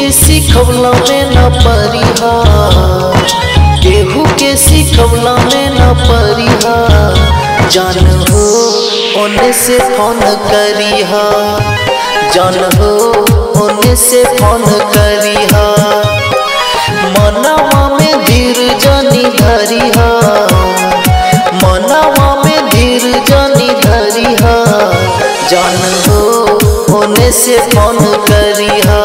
के सिखवला में न परिहा केहू के सिखवला में न परिहा जान हो, ओने से फ़ोन करिहा जान हो, ओने से फ़ोन करिहा मनवा में धीर जानी धरिहा मनवा में धीर जानी धरिहा जान हो होने से फ़ोन करिहा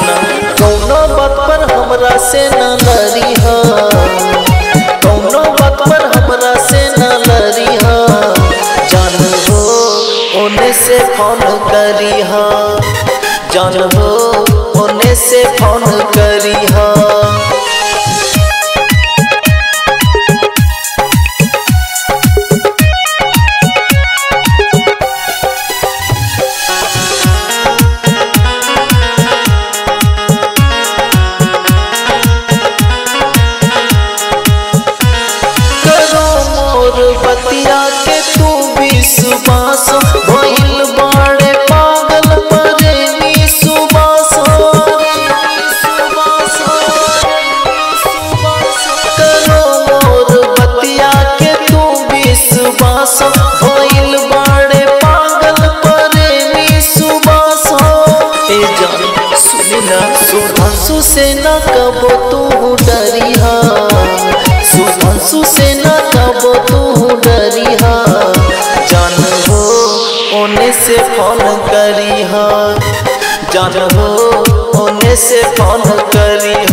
कौनो बात पर हमरा से न लड़ीहा कौनो बात पर हमरा से न लड़ीहा जान हो से फ़ोन करी जान हो ओने से फ़ोन करो सुधांशु से न कबो तू डरिहा सुधांशु से न कबो तू डरिहा जान हो ओने से फ़ोन करिहा जान हो ओने से फ़ोन करिहा